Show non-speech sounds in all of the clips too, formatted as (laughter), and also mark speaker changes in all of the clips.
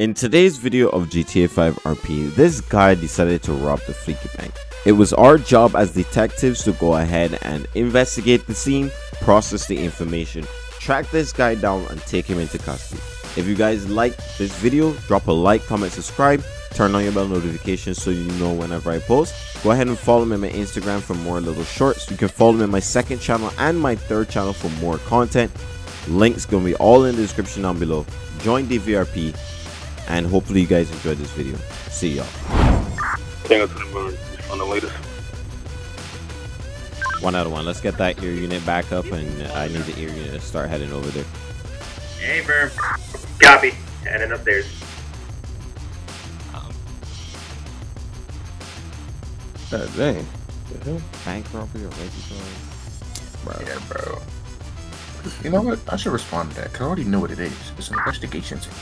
Speaker 1: In today's video of GTA 5 RP, this guy decided to rob the Fleeca Bank. It was our job as detectives to go ahead and investigate the scene, process the information, track this guy down and take him into custody. If you guys like this video, drop a like, comment, subscribe, turn on your bell notifications so you know whenever I post. Go ahead and follow me on my Instagram for more little shorts. You can follow me on my second channel and my third channel for more content. Links gonna be all in the description down below. Join DVRP and hopefully you guys enjoyed this video. See y'all.
Speaker 2: Tango to the moon on the latest.
Speaker 1: One out of one. Let's get that ear unit back up and I need the ear unit to start heading over there.
Speaker 3: Hey, Verb. Copy. Heading upstairs.
Speaker 4: God uh, dang. The?
Speaker 1: Bank robbery or regulatory?
Speaker 4: Bro.
Speaker 5: Yeah, bro. You know what? I should respond to that because I already know what it is. It's an investigation team.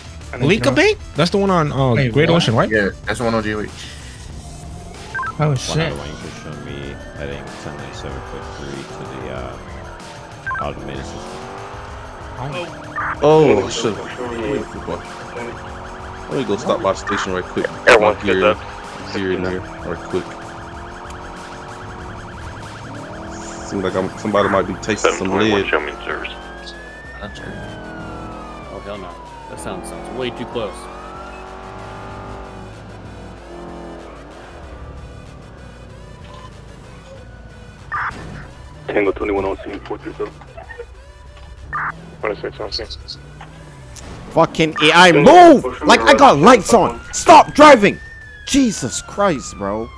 Speaker 6: Lika Bank? That's the one on uh,
Speaker 7: Wait,
Speaker 6: Great
Speaker 7: what?
Speaker 6: Ocean, right?
Speaker 5: Yeah, that's the one on GOH.
Speaker 7: Oh
Speaker 1: One out
Speaker 7: shit.
Speaker 1: of one. You show me heading 1097 quick three to the uh, automated system.
Speaker 4: Oh, shit. Wait, fuck. Let me go stop by the station right quick.
Speaker 2: Everyone
Speaker 4: Lock
Speaker 2: get
Speaker 4: your
Speaker 2: that.
Speaker 4: Zero in there right quick. Seems like I'm, somebody might be tasting some lead.
Speaker 2: show me service.
Speaker 8: No. That sounds sounds way too close.
Speaker 2: Tango 21 on scene 437. 26 on scene.
Speaker 1: Fucking AI move! Like I got lights on! Stop driving! Jesus Christ, bro.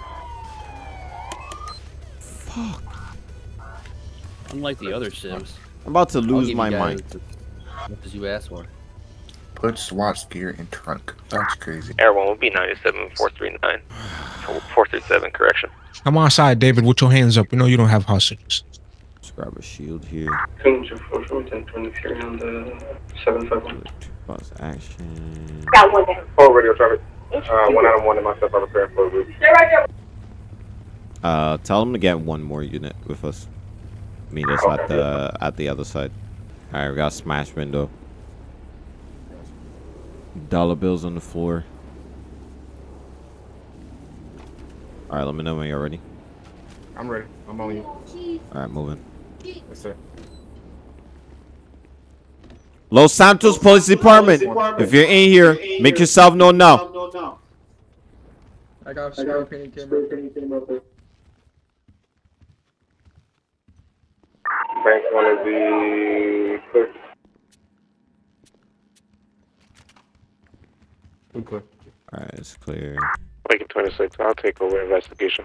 Speaker 1: Fuck.
Speaker 8: Unlike the other Sims.
Speaker 1: I'm about to lose my mind.
Speaker 8: As much as you asked for.
Speaker 5: Put SWAT's gear in trunk. That's crazy.
Speaker 2: Airborne will be 97 439. 437, correction.
Speaker 6: Come on side, David, with your hands up. You know you don't have hostages.
Speaker 1: Let's grab a shield here.
Speaker 2: Two zero four four ten twenty three on the seven five one.
Speaker 1: Bus action. Got one.
Speaker 2: Oh, radio traffic. Uh, one out of one and myself are preparing for a route.
Speaker 1: Uh, tell them to get one more unit with us. Meet us at the at the other side. All right, we got a smash window. Dollar bills on the floor. All right, let me know when you're ready.
Speaker 5: I'm ready. I'm on you.
Speaker 1: All right, moving.
Speaker 5: Yes, sir.
Speaker 1: Los Santos Police Department. If you're in here, make yourself known now.
Speaker 7: I got spray painting camera.
Speaker 2: Bank one to be clear.
Speaker 5: We clear.
Speaker 1: All right, it's clear.
Speaker 2: Lincoln 26, I'll take over investigation.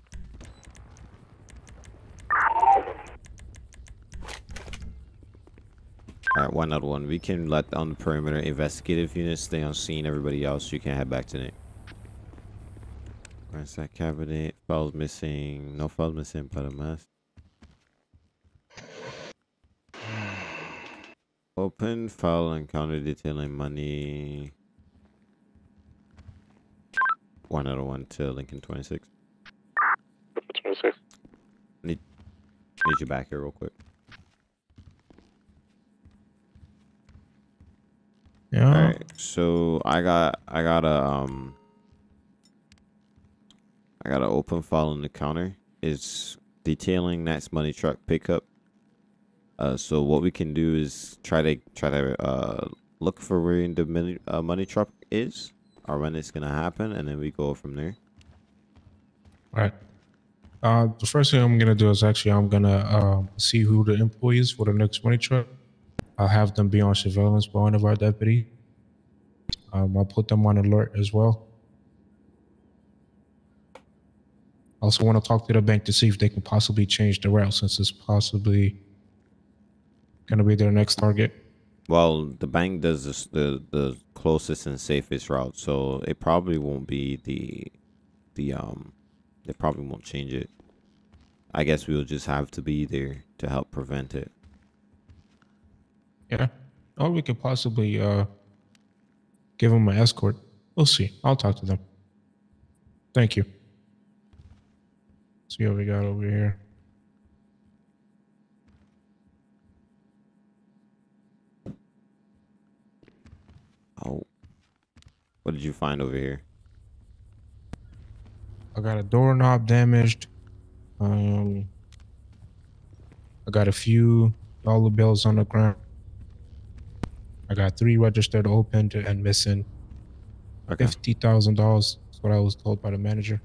Speaker 1: All right, one out one. We can let on the perimeter investigative units stay on scene. Everybody else, you can head back to Nick. Where's that cabinet? Files missing. No files missing, but a mess. Open file encounter detailing money. One out of one to Lincoln 26.
Speaker 2: 26.
Speaker 1: Need you back here real quick.
Speaker 6: Yeah.
Speaker 1: All right, so I got I got a um I got an open file on the counter. It's detailing Nat's money truck pickup. Uh, so what we can do is try to try to uh look for where in the money uh, money truck is or when it's gonna happen, and then we go from there.
Speaker 6: All right. Uh, the first thing I'm gonna do is actually I'm gonna um, see who the employees for the next money truck. I'll have them be on surveillance by one of our deputy. Um, I'll put them on alert as well. I also, want to talk to the bank to see if they can possibly change the route since it's possibly gonna be their next target.
Speaker 1: Well, the bank does this, the the closest and safest route, so it probably won't be the the um they probably won't change it. I guess we'll just have to be there to help prevent it.
Speaker 6: Yeah. Or we could possibly uh give them an escort. We'll see. I'll talk to them. Thank you. See what we got over here.
Speaker 1: Oh, What did you find over here?
Speaker 6: I got a doorknob damaged. Um, I got a few dollar bills on the ground. I got three registered opened and missing.
Speaker 1: Okay.
Speaker 6: Fifty thousand dollars. is what I was told by the manager.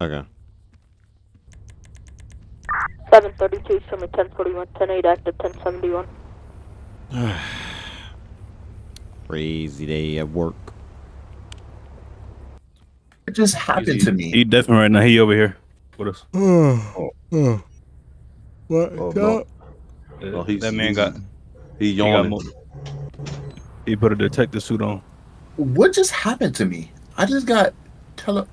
Speaker 1: Okay.
Speaker 9: 732, show me 1041, 108 active 1071. (sighs) (sighs) (sighs)
Speaker 1: Crazy day at work.
Speaker 5: It just happened to me.
Speaker 10: He definitely right now. He over here with us.
Speaker 1: Oh. (sighs) What?
Speaker 4: Oh, no.
Speaker 10: Uh,
Speaker 4: No, he's-
Speaker 10: that man
Speaker 4: he's-
Speaker 10: got.
Speaker 4: He
Speaker 10: He, got
Speaker 4: yawning.
Speaker 10: mo- he put a detective suit on.
Speaker 5: What just happened to me? I just got tele.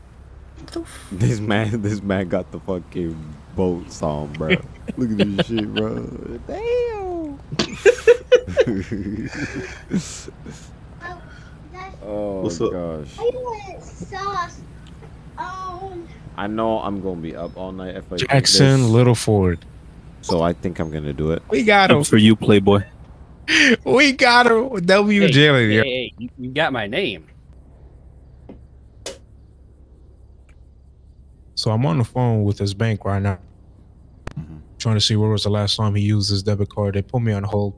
Speaker 5: what the f-
Speaker 1: This man, this man got the fucking boats on, bro. (laughs) Look at this shit, bro. Damn. (laughs) (laughs) oh
Speaker 4: What's up?
Speaker 1: gosh.
Speaker 11: sauce. Oh.
Speaker 1: I know I'm gonna be up all night if I do
Speaker 6: Jackson
Speaker 1: this,
Speaker 6: Littleford.
Speaker 1: so I think I'm gonna do it.
Speaker 6: We got him.
Speaker 10: For you, Playboy. (laughs)
Speaker 6: We got him. W
Speaker 8: Hey,
Speaker 6: Jelly.
Speaker 8: hey, hey, you, you got my name.
Speaker 6: So I'm on the phone with his bank right now,
Speaker 1: Mm-hmm.
Speaker 6: trying to see where was the last time he used his debit card. They put me on hold.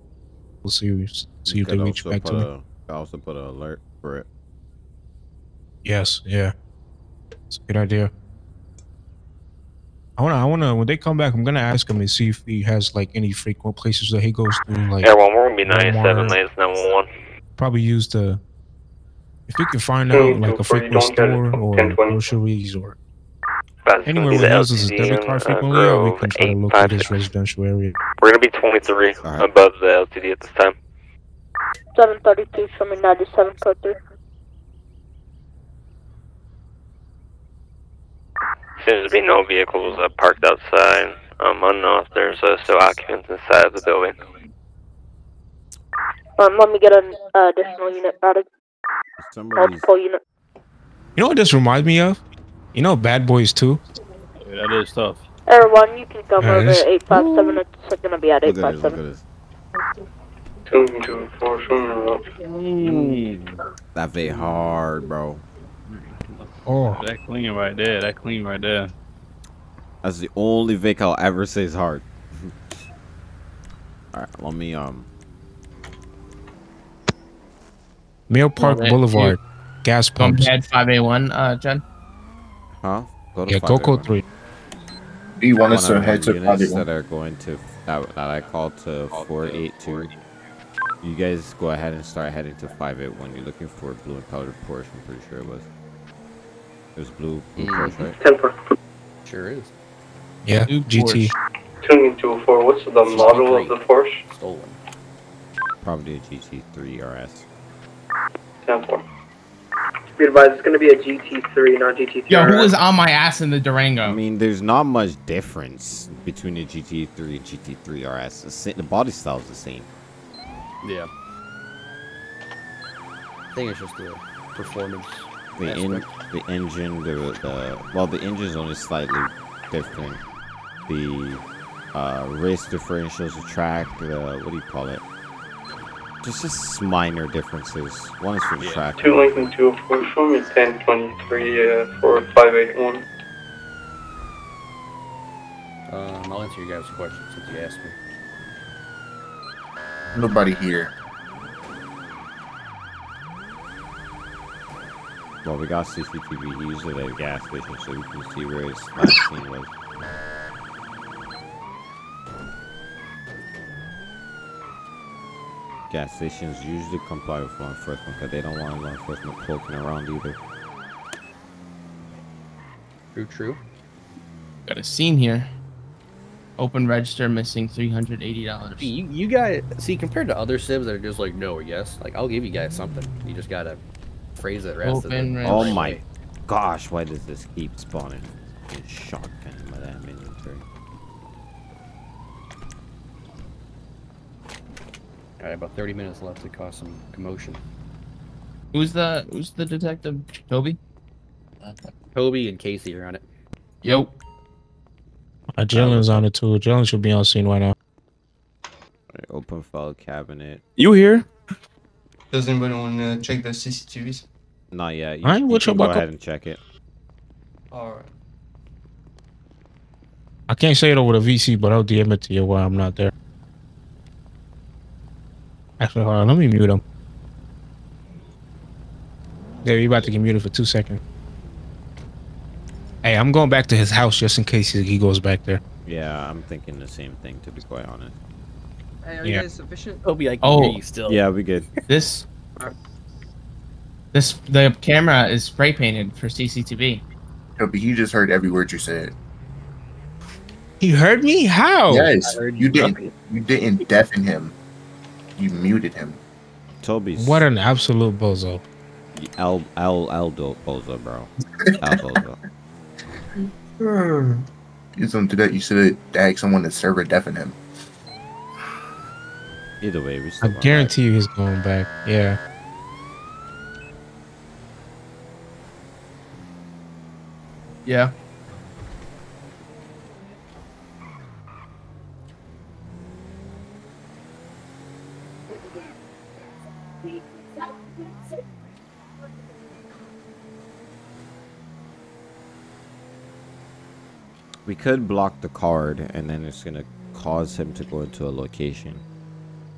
Speaker 6: We'll see. See if they reach
Speaker 1: also
Speaker 6: back
Speaker 1: put
Speaker 6: to me.
Speaker 1: a- I also put an alert for it.
Speaker 6: Yes, yeah. It's a good idea. I wanna, I wanna. When they come back, I'm gonna ask him and see if he has like any frequent places that he goes through. Like,
Speaker 3: Air one, we're gonna be 97,
Speaker 6: Walmart.
Speaker 3: 911.
Speaker 6: probably use the. If you can find out like a frequent store or groceries or
Speaker 3: That's gonna
Speaker 6: anywhere
Speaker 3: be
Speaker 6: where
Speaker 3: the
Speaker 6: he uses his debit
Speaker 3: in,
Speaker 6: card
Speaker 3: uh,
Speaker 6: frequently, or we
Speaker 3: Grove
Speaker 6: can try to locate his
Speaker 3: 856.
Speaker 6: residential area.
Speaker 3: We're gonna be 23
Speaker 1: Alright.
Speaker 3: above the LTD at this time.
Speaker 9: 732, from me 97 code 3.
Speaker 3: Seems to be no vehicles uh, parked outside. Um, I don't know if there's uh, still occupants inside of the building.
Speaker 9: Um, let me get an uh, additional unit routed.
Speaker 1: Somebody's
Speaker 9: Multiple unit.
Speaker 6: You know what this reminds me of? You know Bad Boys 2?
Speaker 10: Yeah, that is tough.
Speaker 9: Air 1, you can come
Speaker 6: Yeah,
Speaker 9: over
Speaker 6: this-
Speaker 9: at 857. It's gonna be at
Speaker 1: look at this. Look at
Speaker 9: 857.
Speaker 1: this.
Speaker 2: Two, two, four, four.
Speaker 1: That vape hard, bro.
Speaker 6: Oh,
Speaker 10: That clean right there. That clean right there.
Speaker 1: That's the only vape I'll ever say is hard. (laughs) All right, let me um.
Speaker 6: Mirror Park
Speaker 12: that-
Speaker 6: Boulevard, gas
Speaker 12: Going
Speaker 6: pumps.
Speaker 12: bad 5A1, uh, Jen?
Speaker 1: Huh? Go to
Speaker 6: Yeah, go code 3.
Speaker 5: Do you want
Speaker 1: One
Speaker 5: us to head to
Speaker 1: units
Speaker 5: Project
Speaker 1: that are going to that, that I called to 482. You guys go ahead and start heading to 581. You're looking for a blue and powdered Porsche. I'm pretty sure it was. It was blue, blue Porsche, right?
Speaker 2: 10 4.
Speaker 8: Sure is.
Speaker 6: Yeah,
Speaker 12: New
Speaker 6: GT.
Speaker 2: Two, two, four. What's the model of the Porsche?
Speaker 8: Stolen.
Speaker 1: Probably a GT3 RS.
Speaker 2: 10 4. Be advised, it's gonna be a GT3, not GT3.
Speaker 12: Yo, who was on my ass in the Durango?
Speaker 1: I mean, there's not much difference between the GT3 and GT3 RS. The, sa- the body style is the same.
Speaker 8: Yeah. I think it's just the performance.
Speaker 1: The in, the engine, the, the well, the engine is only slightly different. The uh, race differentials, the track, the what do you call it? Just just minor differences. One is for the track.
Speaker 2: Two Lincoln 204, show me 1023 uh, for 581.
Speaker 8: Um, I'll answer your guys' question since you asked me.
Speaker 5: Nobody here.
Speaker 1: Well, we got CCTV. He used it at a gas station, so we can see where his last scene was. Gas stations usually comply with law enforcement because they don't want law enforcement poking around either.
Speaker 8: True, true.
Speaker 12: Got a scene here. Open register missing $380.
Speaker 8: You, you guys see compared to other sibs that are just like no or yes, like I'll give you guys something. You just gotta phrase it rest of
Speaker 12: Open
Speaker 8: it.
Speaker 12: register.
Speaker 1: Oh my gosh, why does this keep spawning? Get shotgun in my damn inventory.
Speaker 8: All right, about 30 minutes left to cause some commotion.
Speaker 12: Who's the who's the detective? Toby?
Speaker 8: Toby and Casey are on it.
Speaker 12: Yo.
Speaker 6: Uh, Jalen's on it too. Jalen should be on scene right now.
Speaker 1: Alright, open file cabinet.
Speaker 10: You here?
Speaker 12: Does anybody want to check the CCTVs?
Speaker 1: Not yet. You,
Speaker 6: Alright,
Speaker 1: you
Speaker 6: what's
Speaker 1: can
Speaker 6: your
Speaker 1: go
Speaker 6: buck-
Speaker 1: ahead and check it.
Speaker 12: Alright.
Speaker 6: I can't say it over the VC, but I'll DM it to you while I'm not there. Actually, hold on. Let me mute him. Yeah, you about to get muted for two seconds. Hey, I'm going back to his house just in case he he goes back there.
Speaker 1: Yeah, I'm thinking the same thing to be quite honest.
Speaker 7: Hey, are
Speaker 6: Yeah.
Speaker 7: you guys sufficient?
Speaker 8: Toby, I can
Speaker 12: Oh.
Speaker 8: hear you still.
Speaker 1: Yeah, we good.
Speaker 12: This. This the camera is spray painted for CCTV.
Speaker 5: Toby, he just heard every word you said.
Speaker 6: He heard me? How?
Speaker 5: yes,
Speaker 8: I heard
Speaker 5: you
Speaker 8: you
Speaker 5: didn't. You didn't deafen him. You muted him.
Speaker 1: Toby's
Speaker 6: What an absolute bozo.
Speaker 1: L L L do- bozo, bro. L bozo.
Speaker 5: You don't do that. You should have asked someone to server deafen him.
Speaker 1: Either way, we
Speaker 6: I
Speaker 1: still gonna
Speaker 6: guarantee you he's going back. Yeah.
Speaker 12: Yeah.
Speaker 1: Could block the card, and then it's gonna cause him to go into a location,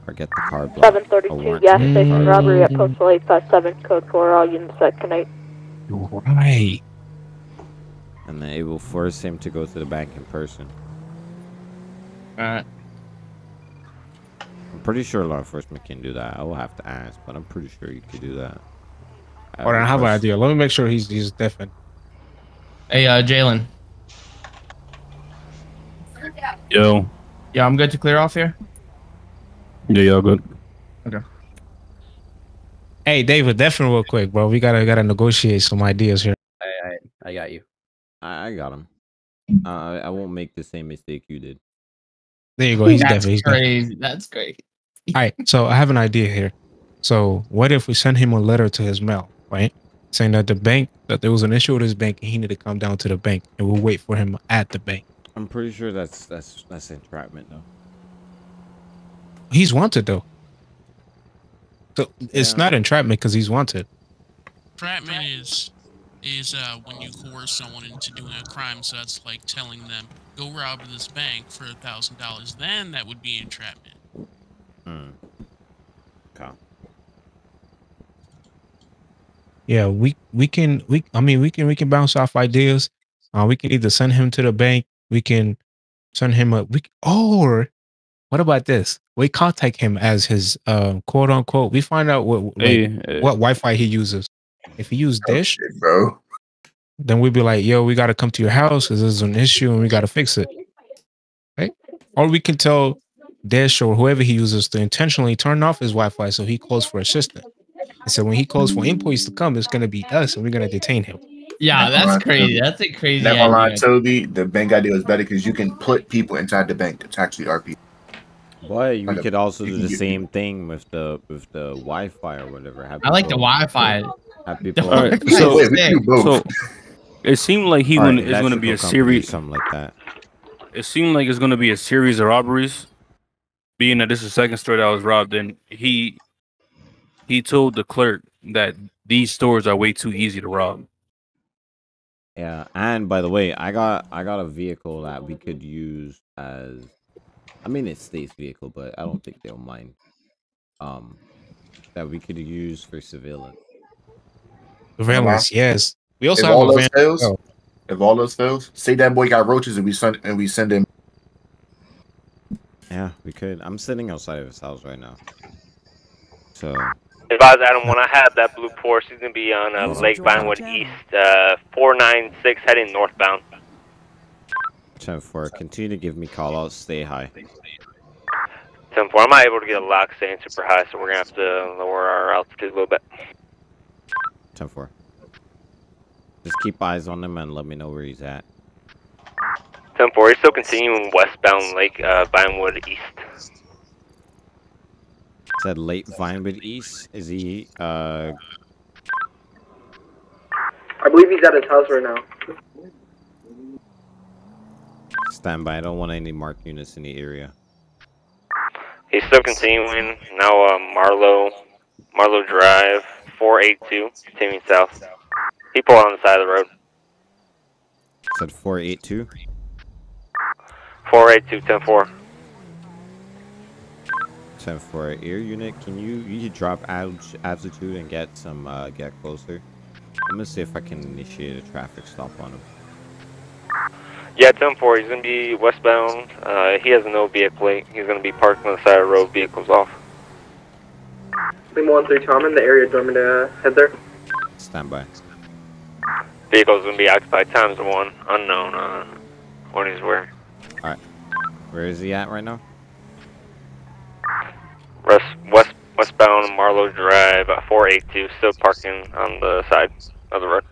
Speaker 1: or get the card blocked.
Speaker 9: Seven
Speaker 1: or
Speaker 9: thirty-two
Speaker 1: warrant
Speaker 9: gas station robbery at postal eight five seven code four. All units at Connect.
Speaker 6: Right.
Speaker 1: And then it will force him to go to the bank in person.
Speaker 12: Alright.
Speaker 1: I'm pretty sure law enforcement can do that. I will have to ask, but I'm pretty sure you could do that. I
Speaker 6: Hold on, I have an idea. Let me make sure he's he's deafened.
Speaker 12: Hey, uh, Jalen.
Speaker 10: Yo.
Speaker 12: Yeah, I'm good to clear off here.
Speaker 10: Yeah, y'all good. Okay.
Speaker 6: Hey, David, definitely real quick, bro. We gotta gotta negotiate some ideas here.
Speaker 8: I, I, I got you.
Speaker 1: I, I got him. Uh, I I won't make the same mistake you did.
Speaker 6: There you go. He's
Speaker 12: That's
Speaker 6: deafened. He's deafened.
Speaker 12: crazy. That's great.
Speaker 6: All right, so I have an idea here. So what if we send him a letter to his mail, right? Saying that the bank that there was an issue with his bank and he need to come down to the bank and we'll wait for him at the bank.
Speaker 1: I'm pretty sure that's that's that's entrapment though.
Speaker 6: He's wanted though. So it's
Speaker 1: Yeah.
Speaker 6: not entrapment because he's wanted.
Speaker 13: Entrapment is is uh, when you coerce someone into doing a crime. So that's like telling them go rob this bank for a thousand dollars. Then that would be entrapment.
Speaker 1: Hmm. Okay.
Speaker 6: Yeah, we we can we I mean we can we can bounce off ideas. Uh, we can either send him to the bank. We can send him a we or what about this? We contact him as his uh, quote unquote. We find out what like,
Speaker 10: Hey, uh,
Speaker 6: what Wi-Fi he uses. If he use Dish,
Speaker 5: Shit, bro.
Speaker 6: then we'd be like, "Yo, we got to come to your house because there's an issue and we got to fix it." Right? Or we can tell Dish or whoever he uses to intentionally turn off his Wi-Fi so he calls for assistance. And so when he calls for employees to come, it's gonna be us and we're gonna detain him.
Speaker 12: Yeah,
Speaker 5: Never
Speaker 12: that's crazy.
Speaker 5: Toby.
Speaker 12: That's a crazy
Speaker 5: Never lie,
Speaker 12: idea.
Speaker 5: Toby. The bank idea is better because you can put people inside the bank to actually RP.
Speaker 1: But you
Speaker 5: Kind of-
Speaker 1: could also
Speaker 5: you
Speaker 1: do the
Speaker 5: get-
Speaker 1: same thing with the with the Wi-Fi or whatever. Have
Speaker 12: I like the Wi-Fi.
Speaker 1: Have people.
Speaker 10: All right,
Speaker 12: Nice.
Speaker 10: so
Speaker 5: Wait, we can do both.
Speaker 10: so it seemed like he
Speaker 1: Alright,
Speaker 10: gonna, gonna be a series.
Speaker 1: something like that.
Speaker 10: It seemed like it's gonna be a series of robberies. Being that this is the second store that was robbed, and he he told the clerk that these stores are way too easy to rob.
Speaker 1: Yeah, and by the way, I got I got a vehicle that we could use as I mean it's state's vehicle, but I don't think they'll mind. Um that we could use for civilian.
Speaker 6: Surveillance, yes. We also
Speaker 5: if
Speaker 6: have
Speaker 5: all
Speaker 6: a
Speaker 5: those
Speaker 6: van.
Speaker 5: fails,
Speaker 6: oh,
Speaker 5: if all those fails, say that boy got roaches and we send and we send him.
Speaker 1: Yeah, we could. I'm sitting outside of his house right now. So
Speaker 3: Advise Adam, when I have that blue Porsche, he's gonna be on uh, Lake Vinewood East, uh, 496, heading northbound.
Speaker 1: 10 4, continue to give me call outs, stay high.
Speaker 3: 10 4, I'm not able to get a lock staying super high, so we're gonna have to lower our altitude a little bit.
Speaker 1: 10 4. Just keep eyes on him and let me know where he's at.
Speaker 3: 10 4, he's still continuing westbound Lake uh, Vinewood East.
Speaker 1: Said late Vinewood East. Is he uh
Speaker 2: I believe he's at his house right now.
Speaker 1: standby? I don't want any marked units in the area.
Speaker 3: He's still continuing. Now uh, Marlow, Marlowe Drive, 482, continuing south. He pulled on the side of the road.
Speaker 1: Said 482.
Speaker 3: 482, 10 4.
Speaker 1: 10 4 air unit. Can you you could drop alt- altitude and get some uh, get closer? I'm gonna see if I can initiate a traffic stop on him.
Speaker 3: Yeah, 10 4. He's going to be westbound. Uh, he has no vehicle plate. He's going to be parked on the side of the road, vehicles off.
Speaker 2: Lima 1-3 Tom in the area. Do you want me to head there?
Speaker 1: Stand by.
Speaker 3: Vehicle's going to be occupied times one, unknown uh, when he's where.
Speaker 1: Alright. Where is he at right now?
Speaker 3: West, west, westbound Marlowe Drive, uh, 482, still parking on the side of the road.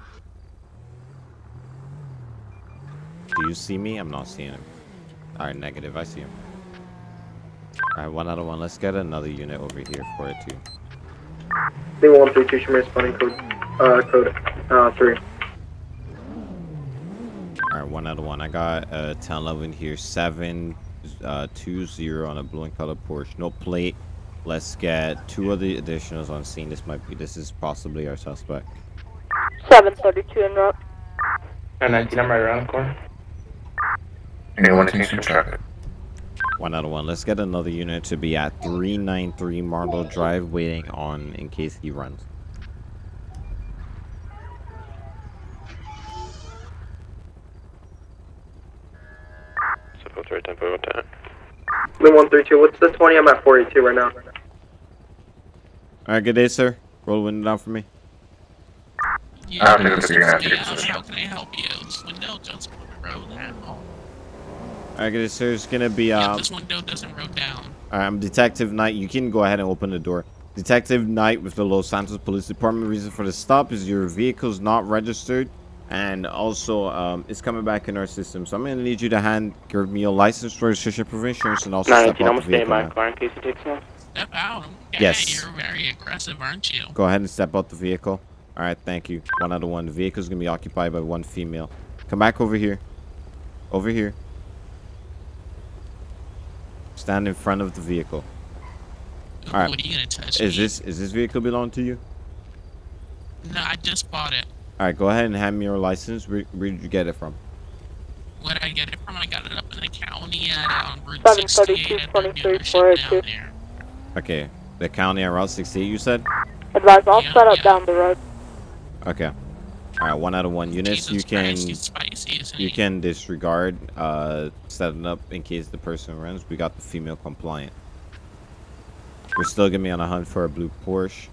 Speaker 1: Do you see me? I'm not seeing him. Alright, negative. I see him. Alright, one out of one. Let's get another unit over here for it too.
Speaker 2: Lima 1-3 show me responding code, uh, code, uh, 3.
Speaker 1: Alright, one out of one. I got uh 1011 here, seven uh two zero on a blue and color Porsche. No plate. Let's get two of the additionals on scene. This might be this is possibly our suspect.
Speaker 9: 732 en route.
Speaker 2: 19, I'm right around the corner.
Speaker 5: Anyone taking some traffic?
Speaker 1: One out of one. Let's get another unit to be at 393 Marlowe Drive waiting on in case he runs.
Speaker 3: So, 3, 10, 10.
Speaker 2: 132, what's the 20? I'm at 42 right now.
Speaker 1: Alright, good day, sir. Roll the window down for me.
Speaker 13: Yeah,
Speaker 5: I don't think that's your answer.
Speaker 13: yeah, how can I help you? This window doesn't roll down.
Speaker 1: Alright, good day, sir. It's gonna be
Speaker 13: Yeah,
Speaker 1: um
Speaker 13: this window doesn't roll down.
Speaker 1: Alright, I'm Detective Knight. You can go ahead and open the door. Detective Knight with the Los Santos Police Department. Reason for the stop is your vehicle's not registered, and also um, it's coming back in our system. So I'm gonna need you to hand give me your license, registration, proof of insurance, and also step out the vehicle. now.
Speaker 3: car in case it takes one.
Speaker 13: Step out. Yeah,
Speaker 1: Yes.
Speaker 13: You're very aggressive, aren't you?
Speaker 1: Go ahead and step out the vehicle. Alright, thank you. One out of one. The vehicle's gonna be occupied by one female. Come back over here. Over here. Stand in front of the vehicle. Alright.
Speaker 13: What are you gonna touch
Speaker 1: Is
Speaker 13: me?
Speaker 1: this is this vehicle belong to you?
Speaker 13: No, I just bought it.
Speaker 1: Alright, go ahead and hand me your license. Where, where did you get it from?
Speaker 13: Where did I get it from? I got it up in the county at um, Route 68 at the dealership down there.
Speaker 1: Okay. The county on Route 68, you said?
Speaker 9: Advise all set up down the road.
Speaker 1: Okay. Alright, one out of one units. You can
Speaker 13: Christ, spicy,
Speaker 1: you
Speaker 13: he?
Speaker 1: can disregard uh setting up in case the person runs. We got the female compliant. We're still gonna be on a hunt for a blue Porsche.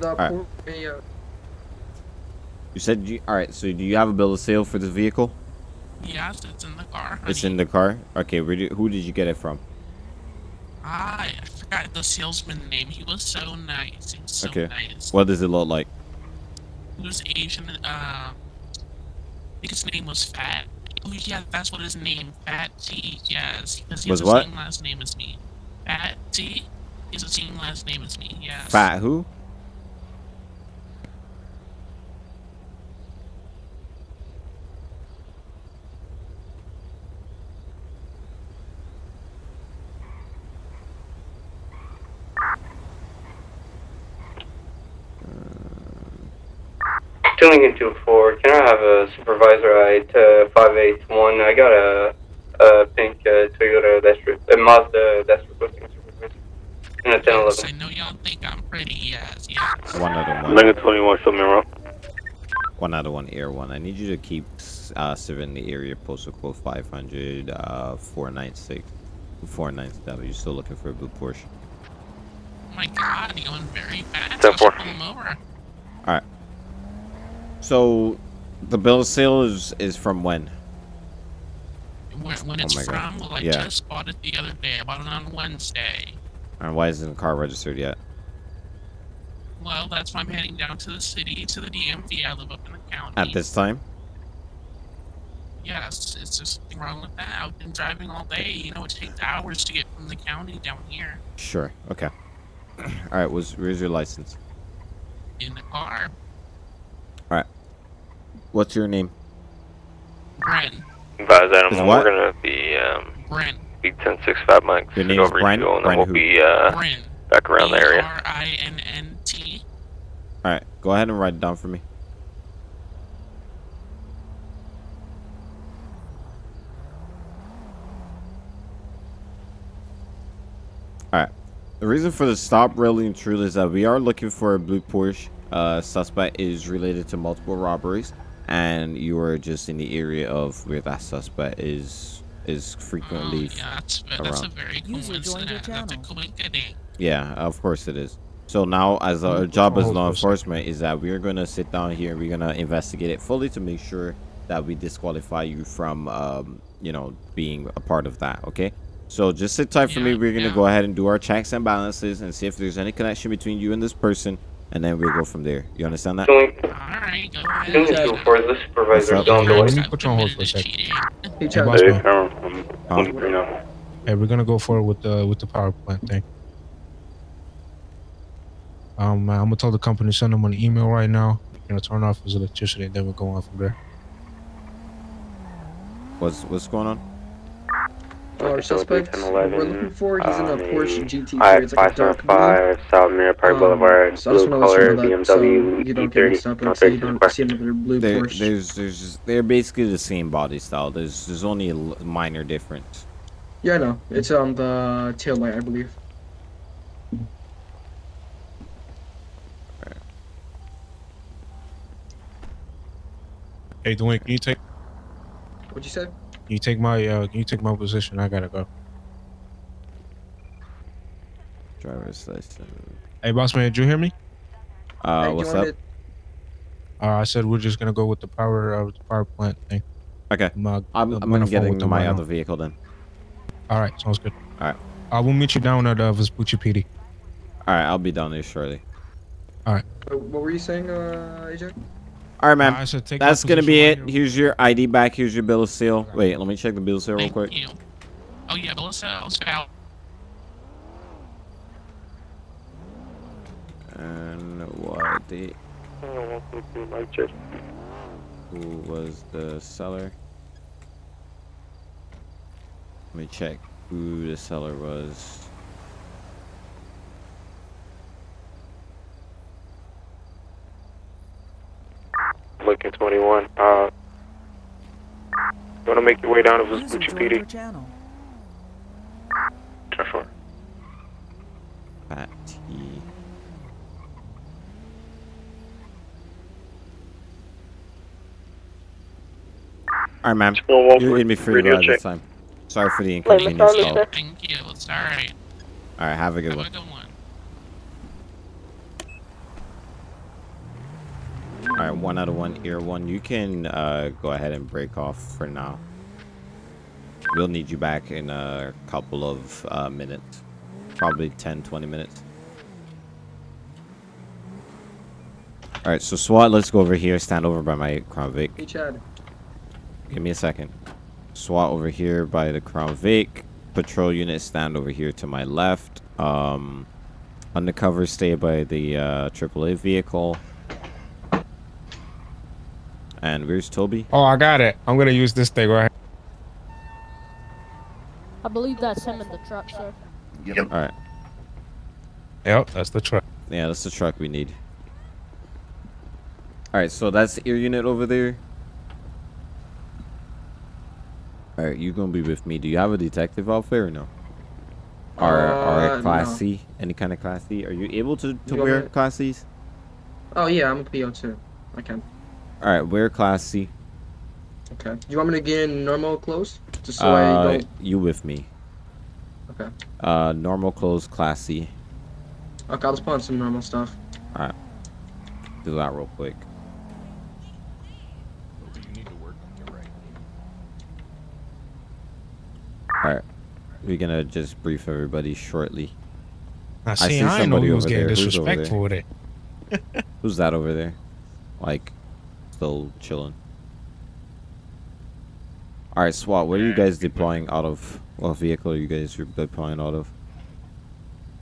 Speaker 7: The
Speaker 1: Alright.
Speaker 7: poor,
Speaker 1: You said you alright, so do you have a bill of sale for this vehicle?
Speaker 13: Yes, it's in the car.
Speaker 1: It's in the car? Okay, who did you get it from?
Speaker 13: Ah, I forgot the salesman name. He was so nice. He was so
Speaker 1: okay.
Speaker 13: nice.
Speaker 1: What does it look like?
Speaker 13: He was Asian. Uh, I think his name was Fat. Oh yeah, that's what his name. Fat T. Yes, because he
Speaker 1: Was
Speaker 13: has the
Speaker 1: what?
Speaker 13: same last name as me. Fat T. He has the same last name as me. Yes.
Speaker 1: Fat who?
Speaker 2: Two Lincoln 24, can I have a supervisor ride to 581? I got a, a pink uh, Toyota that's, a Mazda that's requesting a supervisor. And a 1011.
Speaker 13: Yes, I know y'all think I'm pretty. Yes, yes.
Speaker 1: One out of one.
Speaker 3: Lincoln 21, show me around.
Speaker 1: One out of one air one. I need you to keep uh, serving the area postal code 500 uh, 496. 497. You're still looking for a blue Porsche.
Speaker 13: Oh my God, you're going very fast.
Speaker 1: Ten
Speaker 13: I'll
Speaker 1: four.
Speaker 13: pull him over.
Speaker 1: Alright. So the bill of sale is is from when?
Speaker 13: Where, when
Speaker 1: Oh
Speaker 13: it's
Speaker 1: God.
Speaker 13: from, well, I
Speaker 1: Yeah.
Speaker 13: just bought it the other day. I bought it on Wednesday.
Speaker 1: And why isn't the car registered yet?
Speaker 13: Well, that's why I'm heading down to the city, to the DMV. I live up in the county.
Speaker 1: At this time?
Speaker 13: Yes, it's just something wrong with that. I've been driving all day. You know, it takes hours to get from the county down here
Speaker 1: Sure. Okay. (clears throat) Alright, was where's your license?
Speaker 13: in the car.
Speaker 1: Alright. What's your name?
Speaker 13: Bren,
Speaker 3: Advise Adam,
Speaker 1: Is
Speaker 3: we're
Speaker 1: what?
Speaker 3: gonna be, um,
Speaker 13: Bren,
Speaker 3: be 1065 mics.
Speaker 1: Your
Speaker 3: Shoot
Speaker 1: name is
Speaker 3: over
Speaker 1: Brian?
Speaker 3: you, and then we'll
Speaker 1: who?
Speaker 3: be, uh,
Speaker 13: Bren.
Speaker 3: back around the area.
Speaker 13: R I N N T.
Speaker 1: All right, go ahead and write it down for me. All right. The reason for the stop really and truly is that we are looking for a blue Porsche. Uh, suspect is related to multiple robberies, and you are just in the area of where that suspect is is frequently
Speaker 13: Oh, Yeah, that's, that's a
Speaker 1: around.
Speaker 13: very coincident. That's coincidence.
Speaker 1: Yeah, of course it is. So now, as our job as
Speaker 6: hold
Speaker 1: law
Speaker 6: for a second.
Speaker 1: enforcement, is that we're gonna sit down here we're gonna investigate it fully to make sure that we disqualify you from, um, you know, being a part of that. Okay. So just sit tight for me. We're gonna go ahead and do our checks and balances and see if there's any connection between you and this person, and then we'll go from there. You understand that?
Speaker 13: Alright, go ahead.
Speaker 2: Two two four, the supervisor
Speaker 1: What's
Speaker 2: is
Speaker 1: up?
Speaker 6: Let me put you on hold for a second.
Speaker 7: Hey,
Speaker 6: Hey,
Speaker 7: Chad.
Speaker 6: boss
Speaker 3: Hey,
Speaker 6: man.
Speaker 3: I'm
Speaker 1: Huh?
Speaker 3: now.
Speaker 6: Hey, we're gonna go forward with the with the power plant thing. Um, I'm gonna tell the company send them an email right now. We're gonna turn off his electricity, and then we'll go on from there.
Speaker 1: What's what's going on?
Speaker 7: Our suspect we're looking for, he's in a Porsche GT3. It's like a dark blue.
Speaker 3: 575 South Mirror Park
Speaker 7: Um,
Speaker 3: Boulevard,
Speaker 7: so I just
Speaker 3: blue
Speaker 7: wanna let you
Speaker 3: color
Speaker 7: know so
Speaker 3: BMW
Speaker 7: you don't get mixed
Speaker 3: E30.
Speaker 7: up
Speaker 3: No,
Speaker 7: and so you don't see another blue
Speaker 1: There,
Speaker 7: Porsche.
Speaker 1: there's there's just, they're basically the same body style. There's there's only a minor difference.
Speaker 7: Yeah, I know. It's on the tail light, I believe.
Speaker 6: Hey, Dwayne, can you take
Speaker 7: What'd you say?
Speaker 6: you take my uh you take my position? I gotta go.
Speaker 1: Driver's license.
Speaker 6: Hey, boss man, did you hear me?
Speaker 1: Uh,
Speaker 7: Hey,
Speaker 1: what's up?
Speaker 7: me
Speaker 6: Uh, I said we're just gonna go with the power of the power plant thing.
Speaker 1: Okay.
Speaker 6: I'm, uh,
Speaker 1: I'm,
Speaker 6: I'm
Speaker 1: I'm
Speaker 6: gonna
Speaker 1: gonna get into my other vehicle then.
Speaker 6: All right, sounds good.
Speaker 1: All right.
Speaker 6: I will meet you down at uh, Vespucci PD.
Speaker 1: All right, I'll be down there shortly.
Speaker 6: All right.
Speaker 7: Uh, What were you saying, uh, AJ?
Speaker 1: All right, man.
Speaker 6: I said take my
Speaker 1: That's gonna
Speaker 6: position
Speaker 1: be
Speaker 6: right
Speaker 1: it. Here's your ID back. Here's your bill of sale. Wait, let me check the bill of sale real
Speaker 13: Thank
Speaker 1: quick.
Speaker 13: you. Oh yeah, but let's uh, let's go out.
Speaker 1: And what the who was the seller? Let me check who the seller was.
Speaker 3: Lincoln 21. Uh, you want to make your way down to Vespucci PD?
Speaker 14: channel.
Speaker 3: Ten four.
Speaker 1: Pat T. All right, ma'am.
Speaker 3: Well, well,
Speaker 1: You're gonna be free to
Speaker 3: radio
Speaker 1: go at this time. Sorry for the inconvenience. Though.
Speaker 13: Thank you. It's all right.
Speaker 1: All right, have a good
Speaker 13: Have
Speaker 1: one.
Speaker 13: a good one.
Speaker 1: All right, one out of one, ear one. You can uh, go ahead and break off for now. We'll need you back in a couple of uh, minutes, probably 10, 20 minutes. All right, so SWAT, let's go over here. Stand over by my Crown Vic.
Speaker 7: Hey, Chad.
Speaker 1: Give me a second. SWAT over here by the Crown Vic. Patrol unit stand over here to my left. Um, undercover stay by the uh, AAA vehicle. And where's Toby?
Speaker 6: Oh, I got it. I'm gonna use this thing right.
Speaker 9: I believe that's him in the truck, sir. Yep.
Speaker 1: All right.
Speaker 6: Yep, that's the truck.
Speaker 1: Yeah, that's the truck we need. All right, so that's the ear unit over there. All right, you gonna be with me. Do you have a detective outfit or no? Or or
Speaker 7: Uh,
Speaker 1: class
Speaker 7: no.
Speaker 1: C? Any kind of class C? Are you able to, to
Speaker 7: You
Speaker 1: wear
Speaker 7: me to-
Speaker 1: class C's?
Speaker 7: Oh, yeah, I'm a PO too. I can.
Speaker 1: All right, wear class C.
Speaker 7: Okay. Do you want me to get in normal clothes? Just so
Speaker 1: uh,
Speaker 7: I don't.
Speaker 1: you with me?
Speaker 7: Okay.
Speaker 1: Uh, normal clothes, classy.
Speaker 7: Okay, I'll just put on some normal stuff.
Speaker 1: All right, do that real quick. All right, we're gonna just brief everybody shortly.
Speaker 6: Now, see, I, didn't know he was getting
Speaker 1: Who's over there?
Speaker 6: disrespectful with it. (laughs)
Speaker 1: Who's that over there? Like, still chilling. All right, SWAT. What are you guys deploying out of? What vehicle are you guys deploying out of?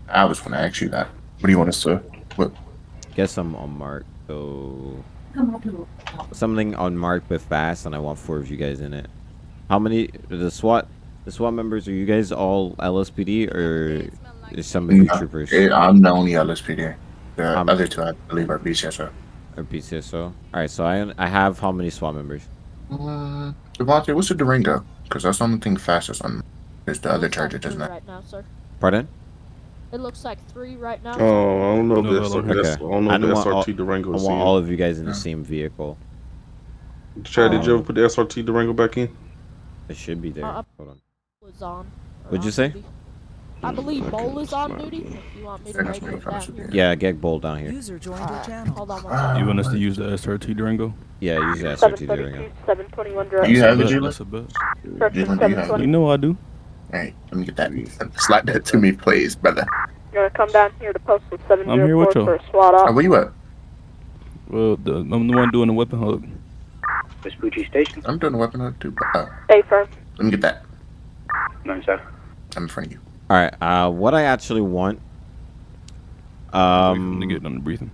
Speaker 5: I was going to ask you that. What do you want us to? What?
Speaker 1: Guess I'm unmarked, so something unmarked with fast, and I want four of you guys in it. How many? The SWAT, the SWAT members. Are you guys all LSPD or is some of the
Speaker 5: No,
Speaker 1: troopers.
Speaker 5: I'm the only LSPD. The
Speaker 1: Um,
Speaker 5: other two, I believe, are BCSO.
Speaker 1: Or BCSO. All right, so I I have how many SWAT members?
Speaker 5: Uh, Devontae, what's the Durango? Because that's the only thing fastest on. There's the other charger, doesn't it?
Speaker 9: Right now, sir.
Speaker 1: Pardon?
Speaker 9: It looks like three right now.
Speaker 4: Oh, I don't know if
Speaker 10: No,
Speaker 4: that's,
Speaker 10: no,
Speaker 4: that's I don't know
Speaker 1: I
Speaker 4: the
Speaker 1: don't want all-
Speaker 4: SRT Durango
Speaker 1: I want
Speaker 4: in.
Speaker 1: all of you guys in the same vehicle.
Speaker 4: Chad, did you
Speaker 1: Um,
Speaker 4: ever put the SRT Durango back in?
Speaker 1: It should be there.
Speaker 9: Uh,
Speaker 1: Hold on.
Speaker 9: Was on.
Speaker 1: What'd you
Speaker 9: on
Speaker 1: say?
Speaker 9: Duty. I believe Bull is on duty. If you want me to
Speaker 5: Yeah, that's
Speaker 9: write
Speaker 5: me,
Speaker 9: it down
Speaker 5: Fox,
Speaker 9: here.
Speaker 1: Yeah, get Bull down here.
Speaker 14: User joined your
Speaker 9: Alright,
Speaker 14: channel.
Speaker 9: Hold on one
Speaker 5: Ah.
Speaker 9: second.
Speaker 10: You want us to use the SRT Durango?
Speaker 1: Yeah, use the SRT
Speaker 9: 732,
Speaker 1: Durango.
Speaker 9: 721
Speaker 5: Do
Speaker 9: direct.
Speaker 5: you have it,
Speaker 10: Bet,
Speaker 5: Jalen?
Speaker 10: That's a bet.
Speaker 9: Correction,
Speaker 5: Jalen, do you have
Speaker 9: 720.
Speaker 10: You know I do.
Speaker 5: Hey, let me get that. Slide that to me, please, brother.
Speaker 9: You're gonna come down here to post with
Speaker 10: I'm here with
Speaker 9: 704
Speaker 10: you.
Speaker 9: for a SWAT off.
Speaker 5: where you at?
Speaker 10: Well, the, I'm the one doing the weapon hug.
Speaker 2: Vespucci Station.
Speaker 5: I'm doing a weapon hunt too. But, uh,
Speaker 9: Stay firm.
Speaker 5: let me get that.
Speaker 2: Nine seven.
Speaker 5: I'm in front of you.
Speaker 1: All right. Uh, what I actually want. Um,
Speaker 10: to get on the briefing.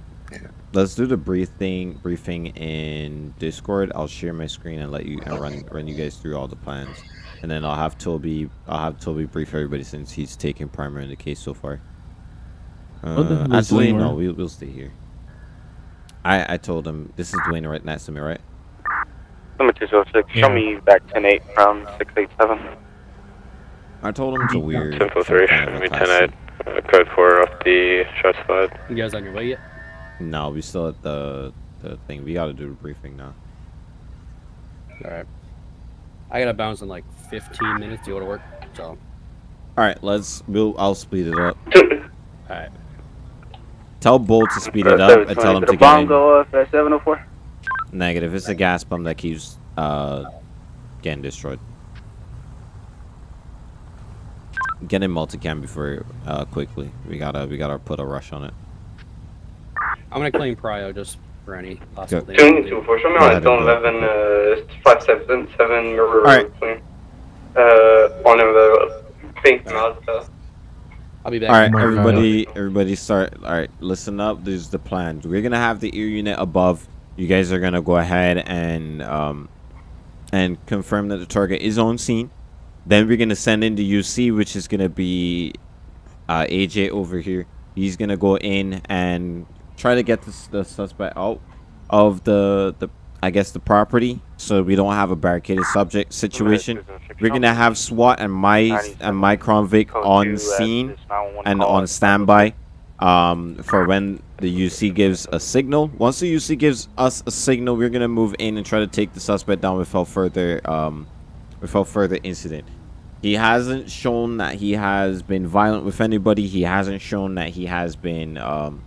Speaker 1: let's do the briefing briefing in Discord. I'll share my screen and let you and run run you guys through all the plans, and then I'll have Toby I'll have Toby brief everybody since he's taking primary in the case so far.
Speaker 10: What
Speaker 1: Uh,
Speaker 10: hell is
Speaker 1: actually,
Speaker 10: Dwayne
Speaker 1: no, we'll we'll stay here. I I told him this is Dwayne right next to me, right?
Speaker 3: Number 206, show me back 10-8 from 687.
Speaker 1: I told him to weird.
Speaker 3: 10-3, show me 10-8, uh, code 4 off the shots fired.
Speaker 8: You guys on your way yet?
Speaker 1: No, we still at the the thing. We got to do the briefing now.
Speaker 8: All right. I gotta bounce in like 15 minutes to go to work. So.
Speaker 1: All right, let's. We'll. I'll speed it up.
Speaker 8: All right.
Speaker 1: Tell Bull to speed it up and tell him to get in.
Speaker 2: Bongo off at 704.
Speaker 1: Negative. It's a gas pump that keeps uh getting destroyed. Get in multicam before uh quickly. We gotta we gotta put a rush on it.
Speaker 8: I'm gonna claim Prio just for any possible
Speaker 1: Go.
Speaker 8: thing.
Speaker 2: 224, show me
Speaker 1: Go
Speaker 2: on
Speaker 1: ahead
Speaker 2: zone
Speaker 1: and do
Speaker 2: 11, uh, 577 Mirror
Speaker 1: Alright.
Speaker 2: Road, please. Uh, on a pink Mazda.
Speaker 8: I'll be back.
Speaker 1: All right, everybody, everybody, start. All right, listen up. This is the plan. We're gonna have the ear unit above. You guys are gonna go ahead and um, and confirm that the target is on scene. Then we're gonna send in the UC, which is gonna be uh, AJ over here. He's gonna go in and try to get the, the suspect out of the the I guess the property, so we don't have a barricaded subject situation. We're gonna have SWAT and my and my Vic on scene and on standby um, for when the UC gives a signal. Once the UC gives us a signal, we're gonna move in and try to take the suspect down without further um, without further incident. He hasn't shown that he has been violent with anybody. He hasn't shown that he has been um,